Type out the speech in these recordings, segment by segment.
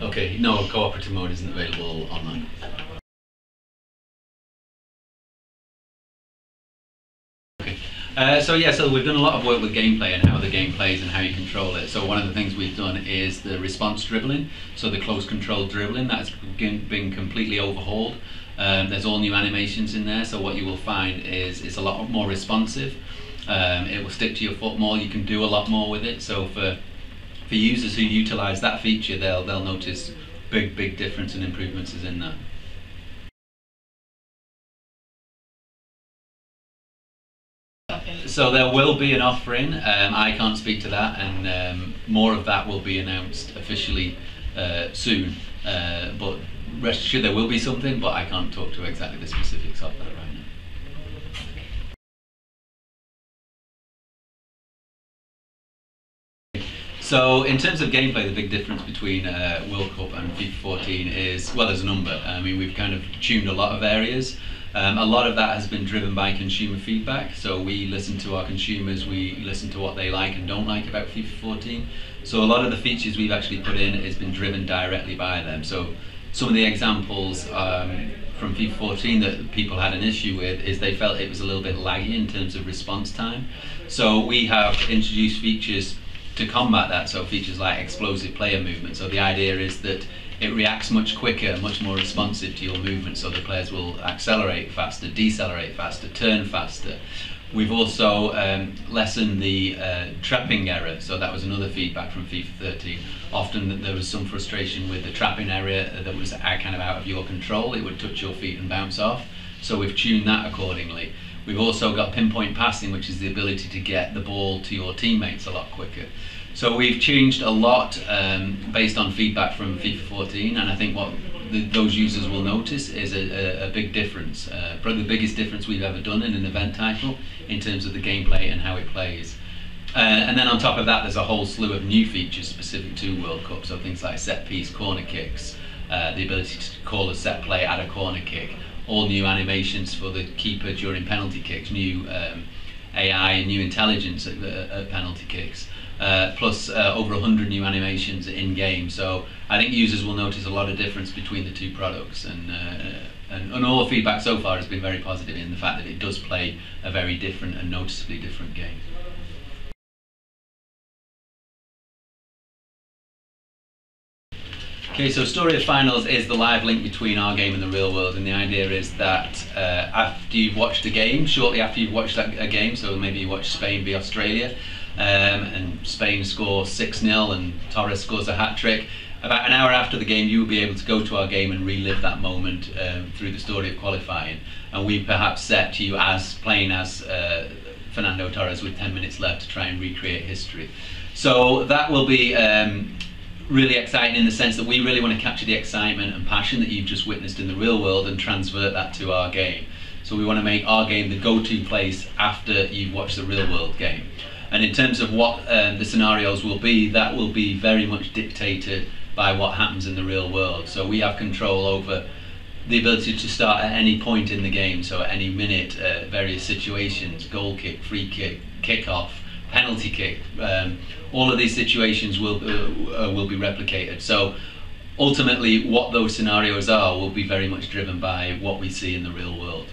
Okay, no, cooperative mode isn't available online. Okay. Uh, so yeah, so we've done a lot of work with gameplay and how the game plays and how you control it. So one of the things we've done is the response dribbling, so the close control dribbling that's been, completely overhauled. Um, there's all new animations in there, so what you will find is it's a lot more responsive. Um, it will stick to your foot more. You can do a lot more with it. So for for users who utilise that feature, they'll they'll notice big big difference and improvements is in that. So there will be an offering. Um, I can't speak to that, and um, more of that will be announced officially uh, soon. Uh, but rest assured, there will be something, but I can't talk to exactly the specifics of that right So in terms of gameplay, the big difference between uh, World Cup and FIFA 14 is, well, there's a number. I mean, we've kind of tuned a lot of areas. Um, a lot of that has been driven by consumer feedback. So we listen to our consumers, we listen to what they like and don't like about FIFA 14. So a lot of the features we've actually put in has been driven directly by them. So some of the examples um, from FIFA 14 that people had an issue with is they felt it was a little bit laggy in terms of response time. So we have introduced features to combat that. So features like explosive player movement. So the idea is that it reacts much quicker, much more responsive to your movement. So the players will accelerate faster, decelerate faster, turn faster. We've also um, lessened the uh, trapping error. So that was another feedback from FIFA 13. Often there was some frustration with the trapping area that was kind of out of your control. It would touch your feet and bounce off. So we've tuned that accordingly. We've also got pinpoint passing, which is the ability to get the ball to your teammates a lot quicker. So we've changed a lot um, based on feedback from FIFA 14, and I think what the, those users will notice is a, a, a big difference, uh, probably the biggest difference we've ever done in an event title in terms of the gameplay and how it plays. Uh, and then on top of that, there's a whole slew of new features specific to World Cup, so things like set piece, corner kicks, uh, the ability to call a set play at a corner kick, all new animations for the keeper during penalty kicks, new um, AI, and new intelligence at, at penalty kicks. Uh, plus uh, over 100 new animations in game. So I think users will notice a lot of difference between the two products, and, uh, and, and all the feedback so far has been very positive in the fact that it does play a very different and noticeably different game. Okay, so Story of Finals is the live link between our game and the real world, and the idea is that uh, after you've watched a game, shortly after you've watched that, a game, so maybe you watch Spain v Australia, um, and Spain scores 6-0 and Torres scores a hat-trick, about an hour after the game you will be able to go to our game and relive that moment um, through the story of qualifying, and we perhaps set you as playing as uh, Fernando Torres with 10 minutes left to try and recreate history. So that will be um, really exciting in the sense that we really want to capture the excitement and passion that you've just witnessed in the real world and transfer that to our game. So we want to make our game the go-to place after you've watched the real world game. And in terms of what um, the scenarios will be, that will be very much dictated by what happens in the real world. So we have control over the ability to start at any point in the game, so at any minute, uh, various situations, goal kick, free kick, kick off, penalty kick, um, all of these situations will uh, uh, will be replicated. So ultimately, what those scenarios are will be very much driven by what we see in the real world.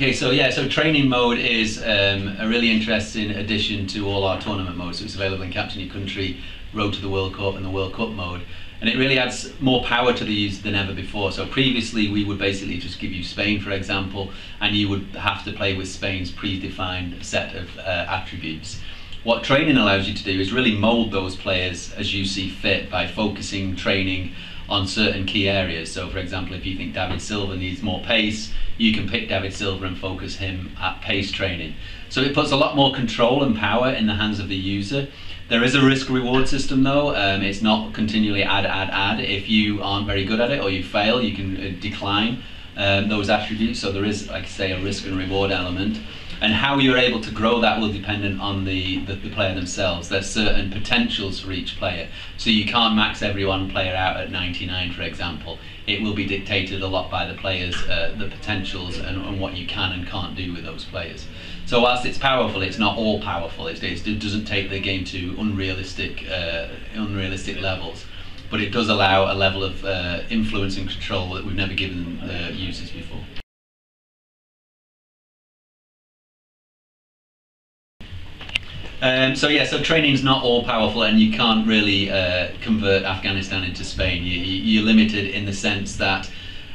Okay, so yeah, so training mode is um, a really interesting addition to all our tournament modes. So it's available in Captain Your Country, Road to the World Cup, and the World Cup mode and it really adds more power to these than ever before. So previously we would basically just give you Spain, for example, and you would have to play with Spain's predefined set of uh, attributes. What training allows you to do is really mold those players as you see fit by focusing training on certain key areas. So for example, if you think David Silva needs more pace, you can pick David Silva and focus him at pace training. So it puts a lot more control and power in the hands of the user there is a risk reward system though. Um, it's not continually add, add, add. If you aren't very good at it or you fail, you can uh, decline um, those attributes. So there is, like I say, a risk and reward element. And how you're able to grow that will depend on the, the, the, player themselves. There's certain potentials for each player. So you can't max every one player out at 99, for example. it will be dictated a lot by the players, uh, the potentials, and, and what you can and can't do with those players. So whilst it's powerful, it's not all powerful. It's, it doesn't take the game to unrealistic, uh, unrealistic levels, but it does allow a level of uh, influence and control that we've never given uh, users before. Um, so yeah, so training is not all powerful, and you can't really uh, convert Afghanistan into Spain. You, you're limited in the sense that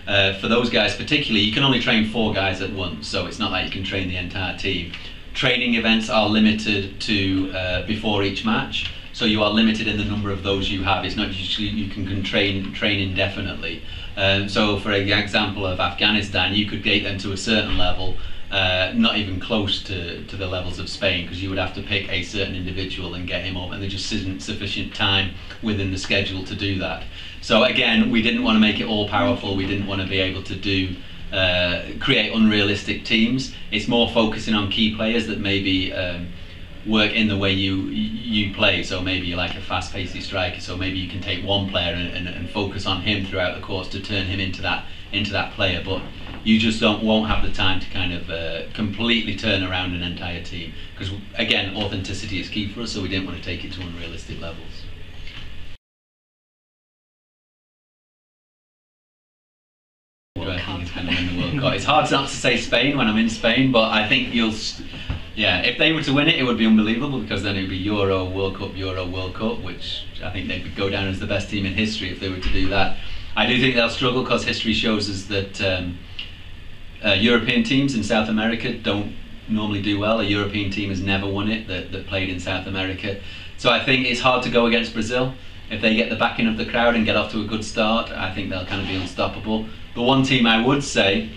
uh, for those guys particularly, you can only train four guys at once, so it's not like you can train the entire team. Training events are limited to uh, before each match, so you are limited in the number of those you have. It's not usually you can, can train train indefinitely. Um, so for an example of Afghanistan, you could get them to a certain level uh, not even close to, to the levels of Spain because you would have to pick a certain individual and get him up and there just isn't sufficient time within the schedule to do that. So again, we didn't want to make it all powerful, we didn't want to be able to do uh, create unrealistic teams. It's more focusing on key players that maybe um, work in the way you you play. So maybe you're like a fast-paced striker. So maybe you can take one player and, and, and focus on him throughout the course to turn him into that into that player. But you just don't won't have the time to kind of uh, completely turn around an entire team because again authenticity is key for us so we didn't want to take it to unrealistic levels I think is going to World Cup. It's hard not to say Spain when I'm in Spain, but I think you'll. Yeah, if they were to win it, it would be unbelievable because then it would be Euro, World Cup, Euro, World Cup, which I think they would go down as the best team in history if they were to do that. I do think they'll struggle because history shows us that um, uh, European teams in South America don't normally do well. A European team has never won it that, that played in South America. So I think it's hard to go against Brazil. If they get the backing of the crowd and get off to a good start, I think they'll kind of be unstoppable. The one team I would say,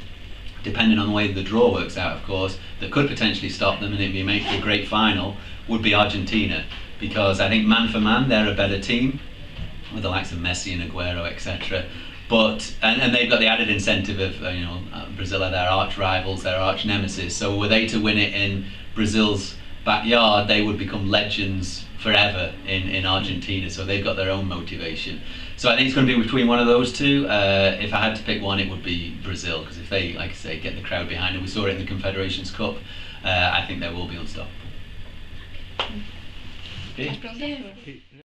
depending on the way the draw works out, of course, that could potentially stop them and it'd be make a great final would be Argentina. Because I think man for man, they're a better team with the likes of Messi and Aguero, etc. But and, and they've got the added incentive of uh, you know uh, Brazil are their arch rivals, their arch nemesis. So were they to win it in Brazil's backyard, they would become legends forever in, in Argentina. So they've got their own motivation. So I think it's going to be between one of those two. Uh, if I had to pick one, it would be Brazil because if they, like I say, get the crowd behind them, we saw it in the Confederations Cup. Uh, I think they will be unstoppable. Okay.